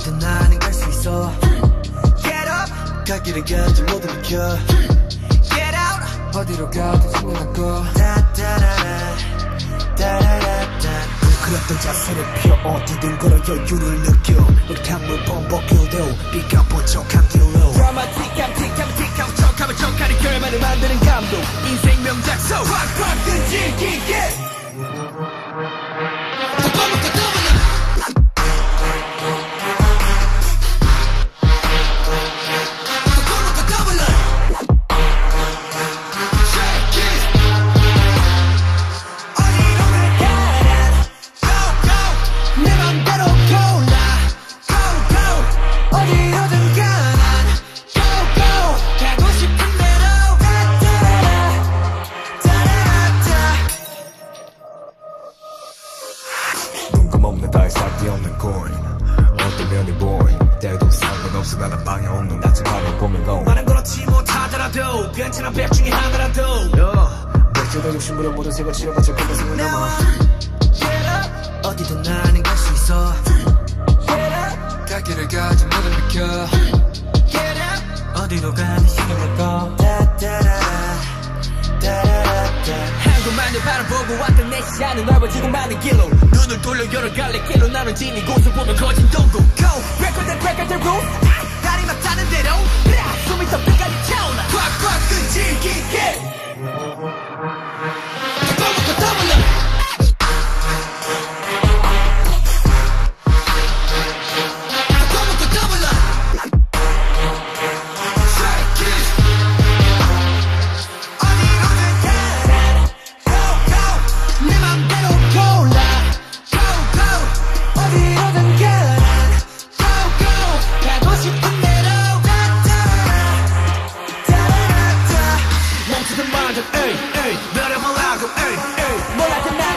어디든 나는 갈 수 있어. Get up. 갈 길은 가지 모두 비켜 Get out. 어디로 가든 생각나고. 다다라라. 다라라라 부끄럽던 자세를 펴 어디든 걸어 여유를 느껴. 흙탕물 범벅효도 비가 번쩍한 길로. 드라마 틱함 틱함 틱함 척하면 척하는 결말을 만드는 감독. 인생 명작 속 확확 끈질기게. 없는 다이 살기 없는 coin. 어떤 면이 boy 때도 상관없어. 나는 방향 없는 낮은 밤을 보면 go. 말은 그렇지 못하더라도. 괜찮아 백 중에 하나라도. 맥주도 욕심부려 모든 색을 치러봤자 그것은 나와. 남아 어디든 나는 갈 수 있어. 갈 길을 가지 모두 비켜 어디로 가는 신경을 꺼 따따라라. 따라라따 한 곳만을 바라보고 시야는 넓어지고 많은 길로. 눈을 돌려 여러 갈래. 길로 나눠진 이곳을 보면 거진 동고 Go! Break the break the roof 다리 맞다는 대로. 숨이 더 그 말은 에이 에이 너를 몰라고 에이 에이 뭐라 그날